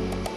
you